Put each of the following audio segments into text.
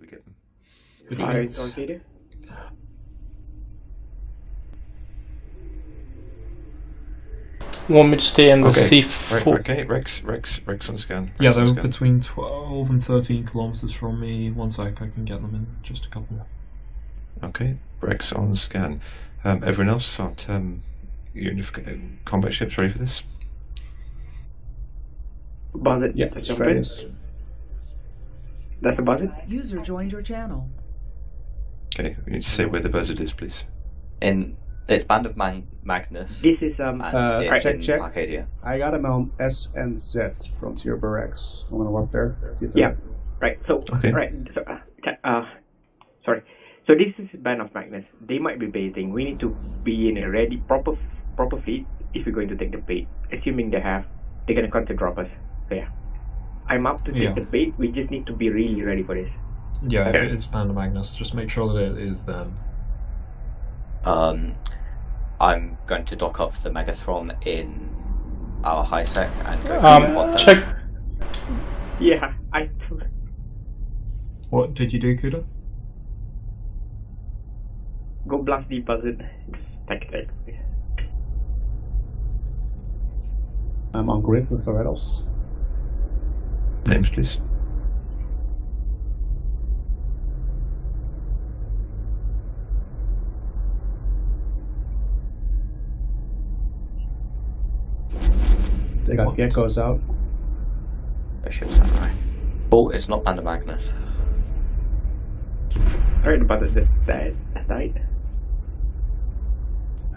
we get them. Between Alright, okay. Want me to stay in the Okay, C4? Right, okay, Rex, Rex, Rex on scan. Yeah, Rex on they're scan. between 12 and 13 kilometers from me. One sec, I can get them in just a couple. Okay, Rex on scan. Um, everyone else, aren't um, unif- uh, combat ships ready for this? Buzzard. Yeah, jump in. Is. That's a buzzard. User joined your channel. Okay, we need to say where the buzzard is, please. In it's Band of Man- Magnus This is um. Uh, check, check. Arcadia. I got him on S and Z Frontier Barracks. I'm gonna walk there. See if Yeah. Right. So Okay. right. So uh, uh, sorry. So this is Band of Magnus. They might be baiting. We need to be in a ready proper proper fleet if we're going to take the bait. Assuming they have, they're gonna come to drop us. So yeah. I'm up to take Yeah. the bait. We just need to be really ready for this. Yeah, if it's Band of Magnus, just make sure that it is them. Um, I'm going to dock up the Megathron in our high sec and go Um, check. Yeah. I. What did you do, Kuda? Go blast the buzzard. Take it. I'm on grid with the rattles. Names, please. They got geckos out. Bishop Samurai. Oh, it's not Band of Magnus. Alright, the buzzard just died. Died.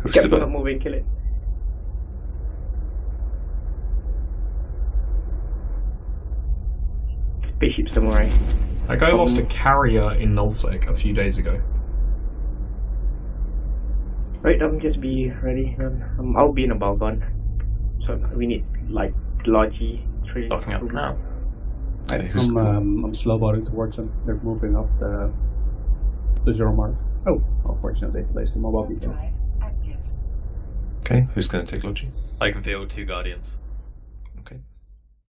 Who's Kept the on bu- moving. Kill it. Spaceship samurai. That guy lost a Um, carrier in Nullsec a few days ago. Right, um, just be ready. Um, um, I'll be in a balcon. So we need like Logi three. Docking up now. Okay, I'm um, I'm slow boating towards them. They're moving off the the zero mark. Oh, unfortunately, they placed the mobile beacon. okay, who's going to take Logi? I can field two guardians.